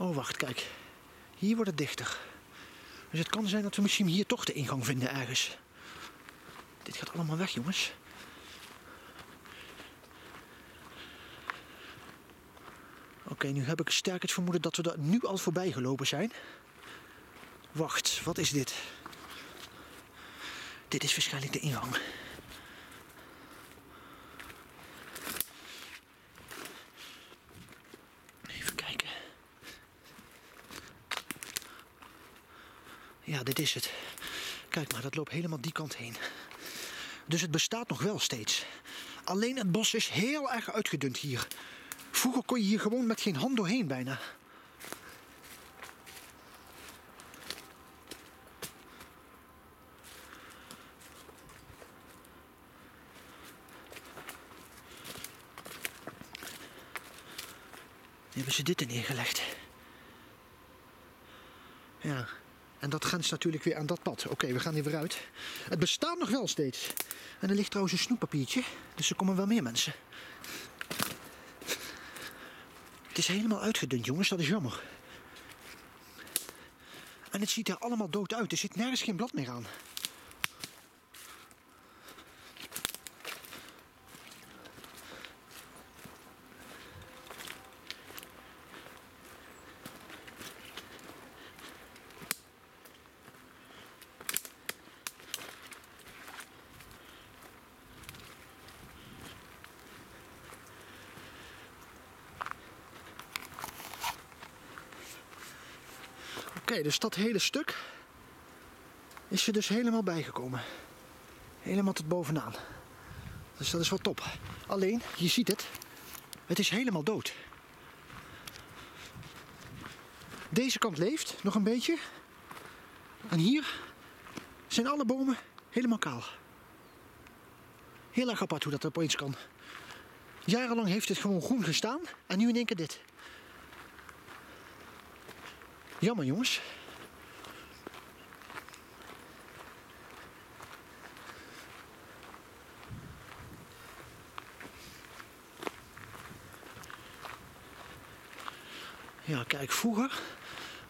Oh, wacht, kijk. Hier wordt het dichter. Dus het kan zijn dat we misschien hier toch de ingang vinden ergens. Dit gaat allemaal weg, jongens. Oké, nu heb ik sterk het vermoeden dat we er nu al voorbij gelopen zijn. Wacht, wat is dit? Dit is waarschijnlijk de ingang. Even kijken. Ja, dit is het. Kijk maar, dat loopt helemaal die kant heen. Dus het bestaat nog wel steeds. Alleen het bos is heel erg uitgedund hier. Vroeger kon je hier gewoon met geen hand doorheen bijna. Hebben ze dit er neergelegd. Ja, en dat grenst natuurlijk weer aan dat pad. Oké, we gaan hier weer uit. Het bestaat nog wel steeds. En er ligt trouwens een snoeppapiertje, dus er komen wel meer mensen. Het is helemaal uitgedund, jongens, dat is jammer. En het ziet er allemaal dood uit. Er zit nergens geen blad meer aan. Oké, dus dat hele stuk is er dus helemaal bijgekomen. Helemaal tot bovenaan. Dus dat is wel top. Alleen, je ziet het, het is helemaal dood. Deze kant leeft nog een beetje. En hier zijn alle bomen helemaal kaal. Heel erg apart hoe dat opeens kan. Jarenlang heeft het gewoon groen gestaan en nu in één keer dit. Jammer jongens. Ja, kijk, vroeger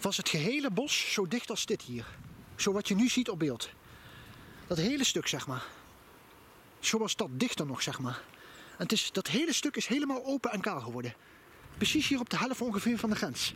was het gehele bos zo dicht als dit hier. Zo wat je nu ziet op beeld. Dat hele stuk, zeg maar. Zo was dat dichter nog, zeg maar. En het is, dat hele stuk is helemaal open en kaal geworden. Precies hier op de helft ongeveer van de grens.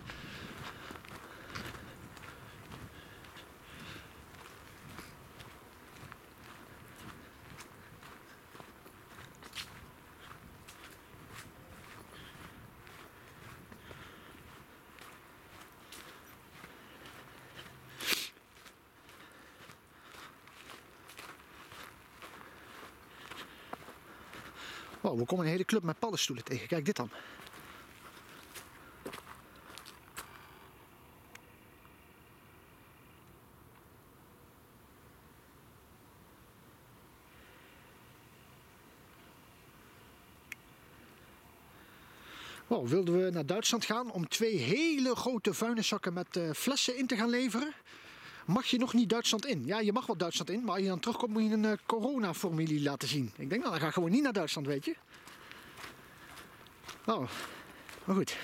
Wow, we komen een hele club met paddenstoelen tegen. Kijk dit dan. Wow, wilden we naar Duitsland gaan om twee hele grote vuilniszakken met uh, flessen in te gaan leveren? Mag je nog niet Duitsland in. Ja, je mag wel Duitsland in, maar als je dan terugkomt moet je een uh, corona-formulier laten zien. Ik denk, nou, dan ga ik gewoon niet naar Duitsland, weet je. Oh, maar goed.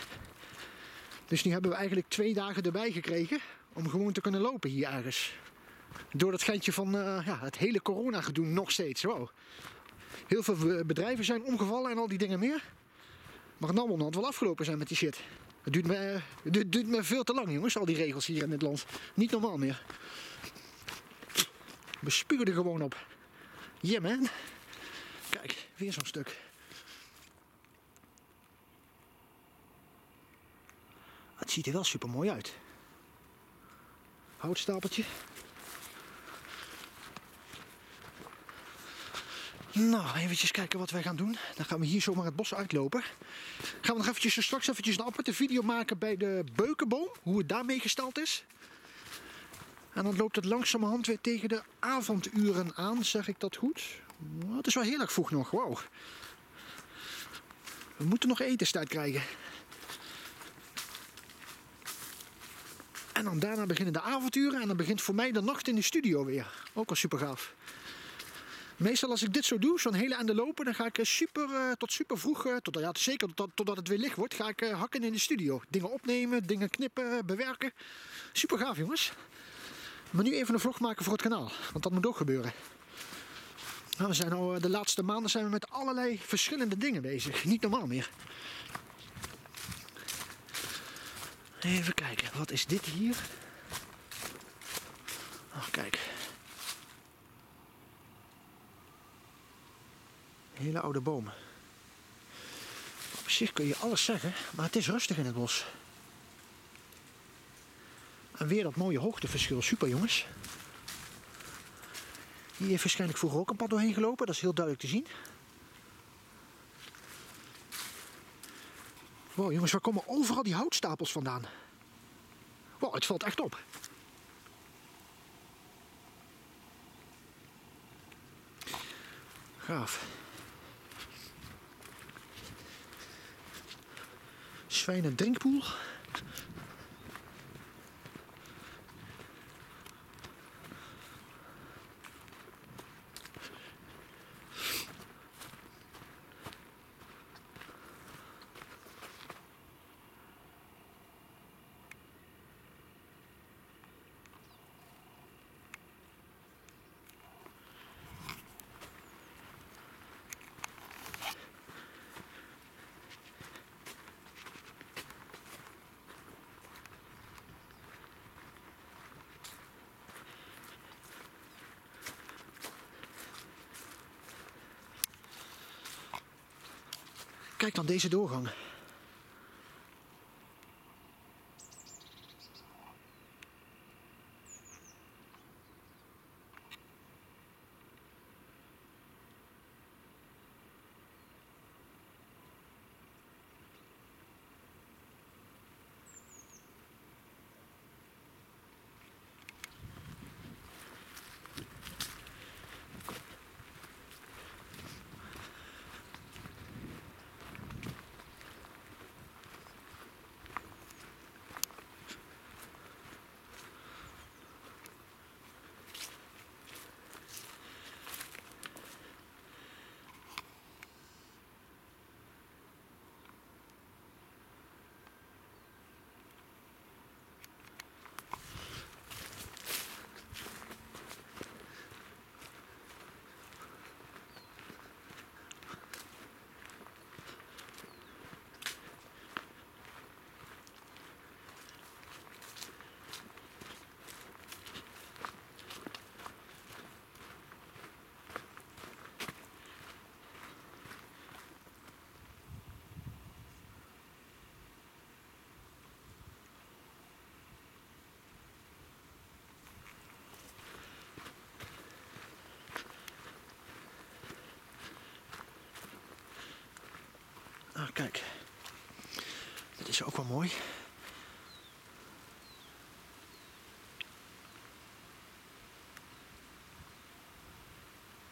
Dus nu hebben we eigenlijk twee dagen erbij gekregen om gewoon te kunnen lopen hier ergens. Door dat geintje van uh, ja, het hele corona-gedoe nog steeds. Wow. Heel veel bedrijven zijn omgevallen en al die dingen meer. Maar nou het wel afgelopen zijn met die shit. Het duurt, me, het duurt me veel te lang, jongens, al die regels hier in het land. Niet normaal meer. We spugen er gewoon op. Yeah, man. Kijk, weer zo'n stuk. Het ziet er wel super mooi uit. Houtstapeltje. Nou, eventjes kijken wat wij gaan doen. Dan gaan we hier zomaar het bos uitlopen. Gaan we nog eventjes straks eventjes een aparte video maken bij de beukenboom. Hoe het daarmee gesteld is. En dan loopt het langzamerhand weer tegen de avonduren aan. Zeg ik dat goed? Nou, het is wel heel erg vroeg nog. Wow. We moeten nog etenstijd krijgen. En dan daarna beginnen de avonturen. En dan begint voor mij de nacht in de studio weer. Ook al super gaaf. Meestal als ik dit zo doe, zo'n hele einde lopen, dan ga ik eh, super, uh, tot super vroeg, uh, tot, ja, zeker totdat, totdat het weer licht wordt, ga ik hakken in de studio. Dingen opnemen, dingen knippen, bewerken. Super gaaf jongens. Maar nu even een vlog maken voor het kanaal, want dat moet ook gebeuren. Nou, we zijn al, de laatste maanden zijn we met allerlei verschillende dingen bezig. Niet normaal meer. Even kijken, wat is dit hier? Oh, kijk. Hele oude bomen. Op zich kun je alles zeggen, maar het is rustig in het bos. En weer dat mooie hoogteverschil. Super jongens. Hier heeft waarschijnlijk vroeger ook een pad doorheen gelopen. Dat is heel duidelijk te zien. Wow jongens, waar komen overal die houtstapels vandaan? Wow, het valt echt op. Gaaf. Zwijnen drinkpoel. Kijk dan deze doorgang. Kijk. Dit is ook wel mooi.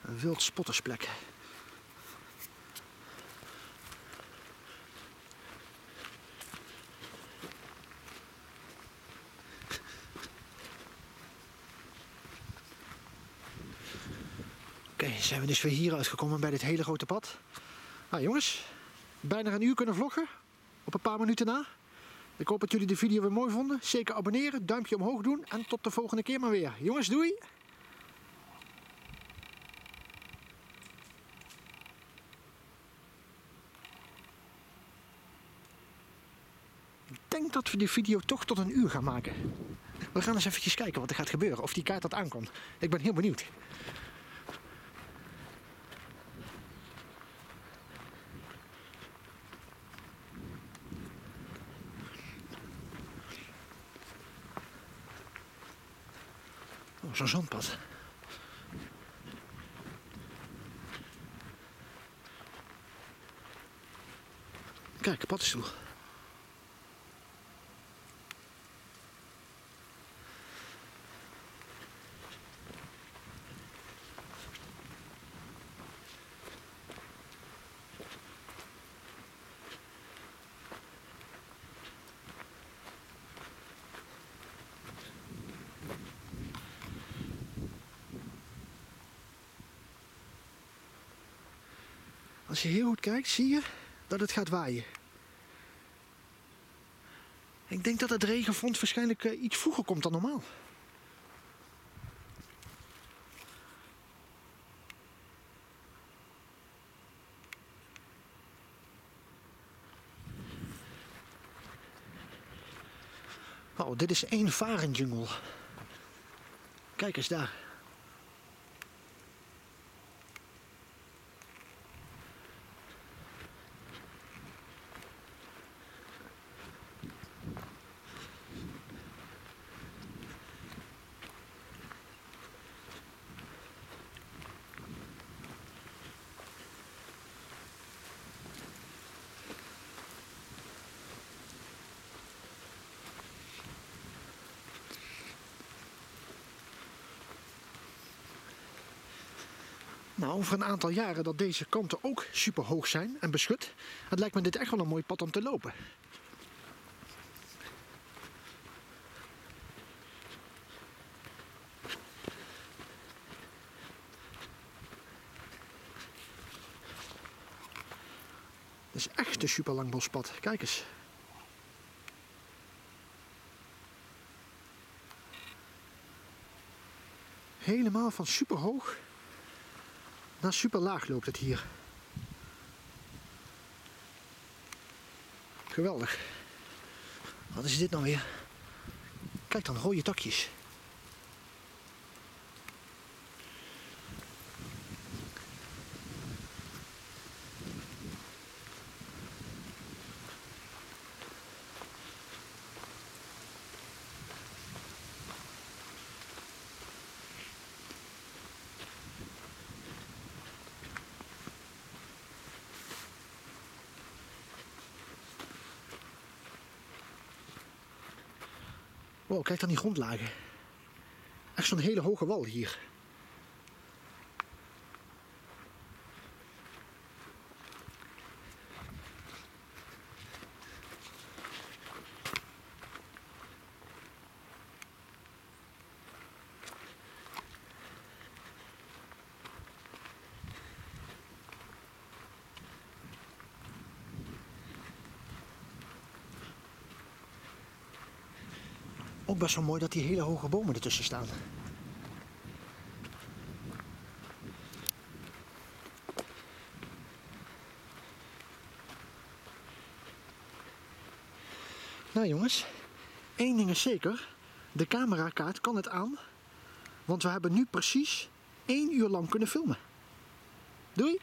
Een wild spottersplek. Oké, zijn we dus weer hier uitgekomen bij dit hele grote pad. Nou jongens, bijna een uur kunnen vloggen. Op een paar minuten na. Ik hoop dat jullie de video weer mooi vonden. Zeker abonneren, duimpje omhoog doen. En tot de volgende keer maar weer. Jongens, doei! Ik denk dat we die video toch tot een uur gaan maken. We gaan eens eventjes kijken wat er gaat gebeuren. Of die kaart dat aankomt. Ik ben heel benieuwd. Oh, zo'n zandpad. Kijk, paddenstoel. Als je heel goed kijkt, zie je dat het gaat waaien. Ik denk dat het regenfront waarschijnlijk eh, iets vroeger komt dan normaal. Oh, dit is één varenjungle. Kijk eens daar. Nou, over een aantal jaren dat deze kanten ook super hoog zijn en beschut. Het lijkt me dit echt wel een mooi pad om te lopen. Dit is echt een super lang bospad. Kijk eens. Helemaal van super hoog naar super laag loopt het hier. Geweldig. Wat is dit nou weer? Kijk dan, rode takjes. Wow, kijk dan die grondlagen. Echt zo'n hele hoge wal hier. Ook best wel mooi dat die hele hoge bomen ertussen staan. Nou jongens, één ding is zeker. De camerakaart kan het aan. Want we hebben nu precies één uur lang kunnen filmen. Doei!